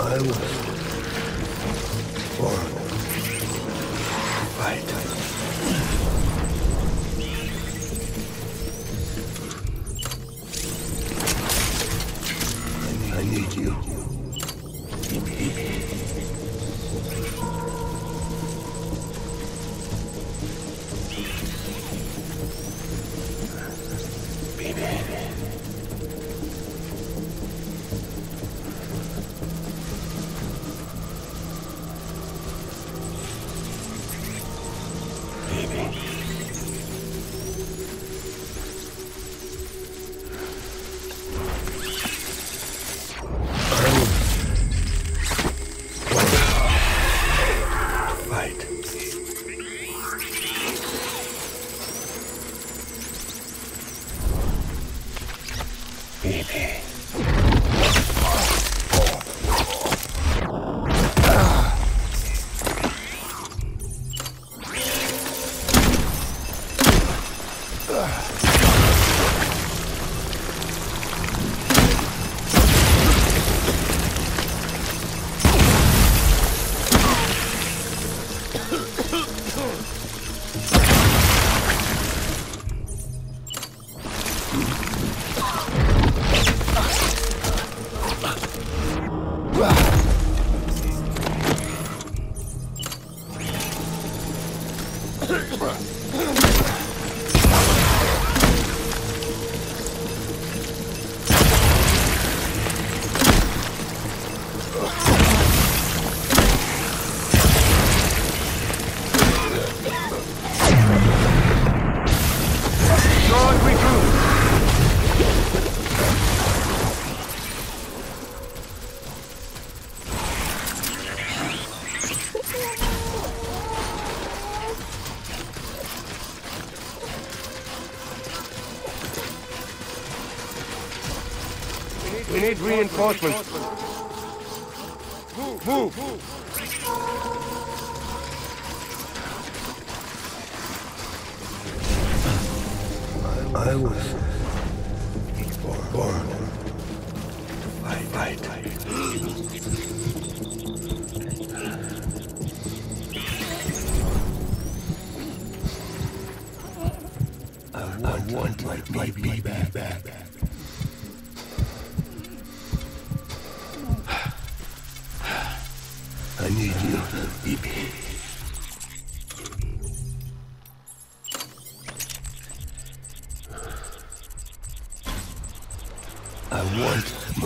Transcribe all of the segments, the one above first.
I was born ほら。Need reinforcements. Move, move. I was born, born to fight. I want, I want my baby back. back.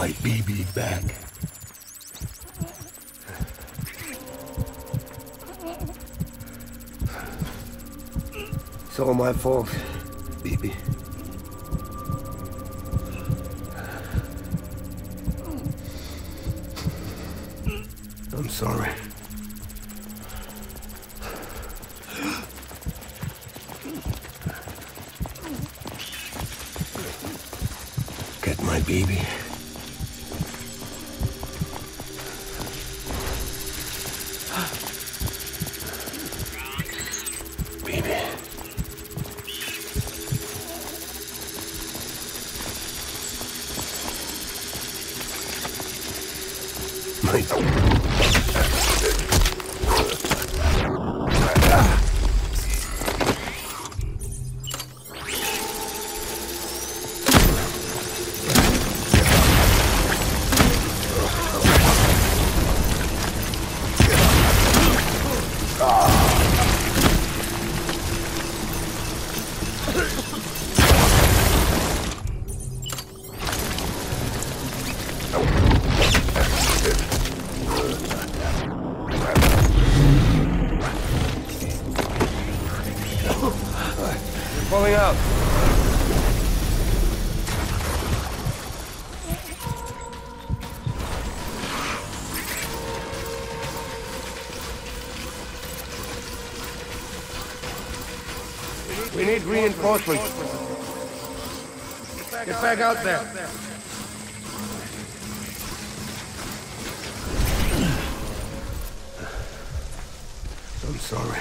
My baby back. It's all my fault, baby. I'm sorry. My We need reinforcements. Get back, out, there. out there. I'm sorry.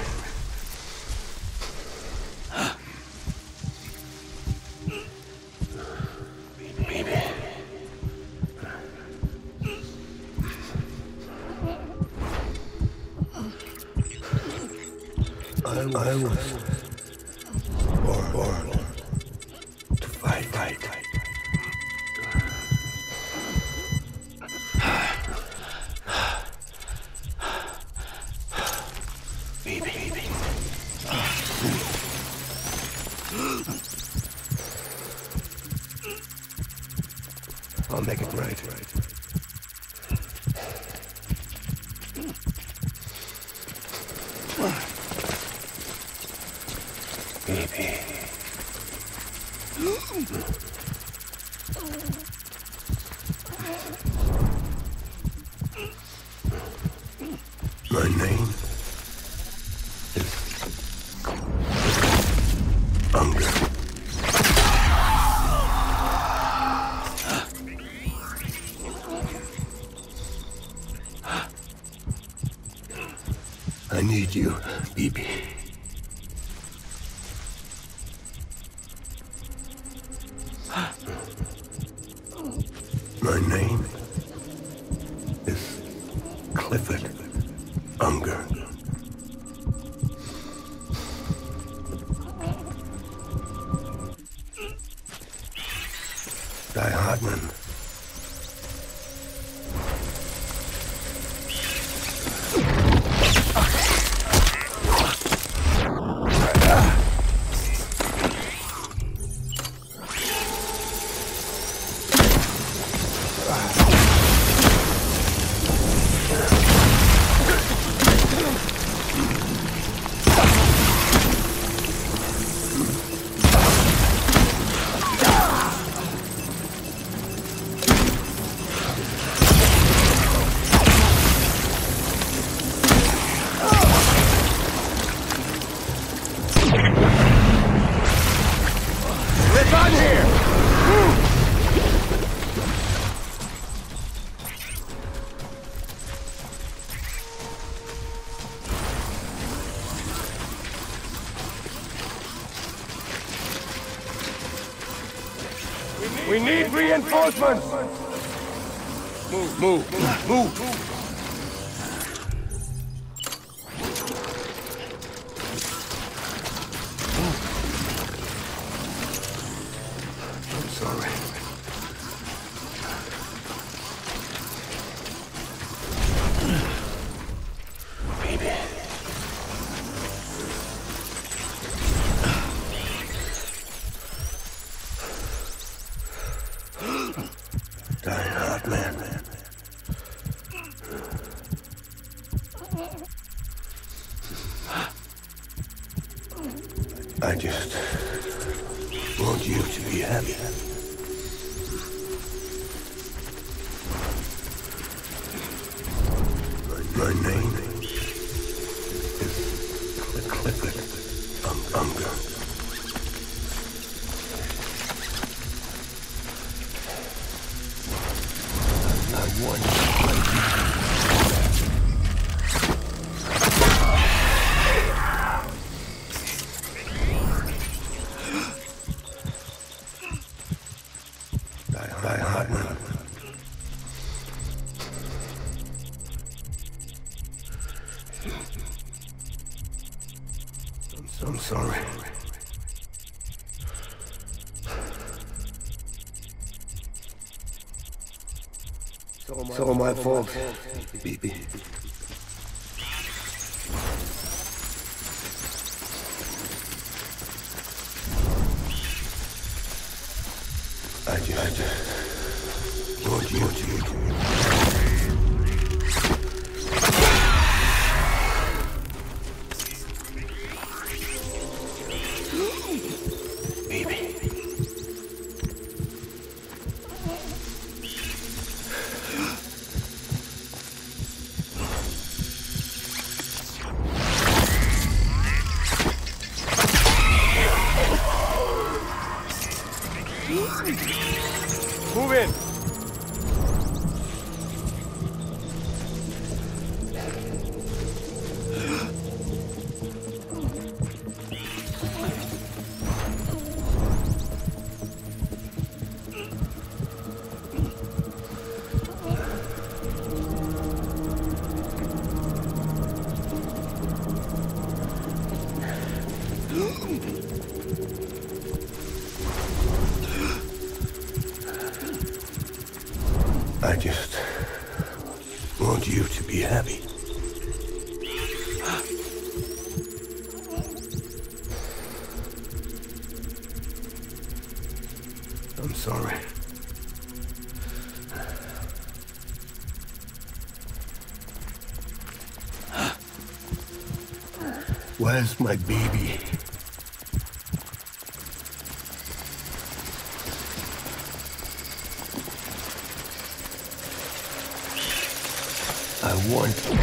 I was My name is Unger. I need you, BB. My name We need reinforcements! Move, move, move! I'm I just want you to be happy. My, name is Clifford Um, Unger. I want It's all my fault. Baby. I just, I just want you to. I just want you to be happy. I'm sorry. Where's my baby? Want